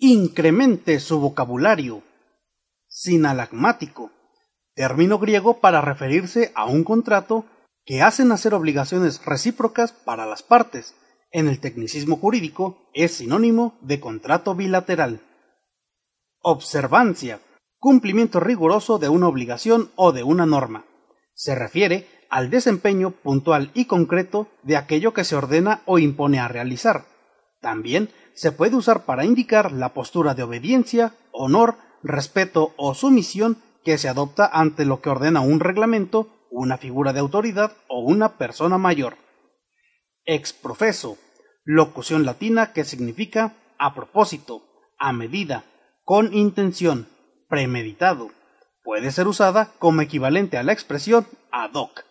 Incremente su vocabulario. Sinalagmático, término griego para referirse a un contrato que hace nacer obligaciones recíprocas para las partes. En el tecnicismo jurídico es sinónimo de contrato bilateral. Observancia, cumplimiento riguroso de una obligación o de una norma. Se refiere al desempeño puntual y concreto de aquello que se ordena o impone a realizar. También se puede usar para indicar la postura de obediencia, honor, respeto o sumisión que se adopta ante lo que ordena un reglamento, una figura de autoridad o una persona mayor. Exprofeso, locución latina que significa a propósito, a medida, con intención, premeditado. Puede ser usada como equivalente a la expresión ad hoc.